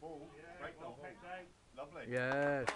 ball. Lovely. Yes.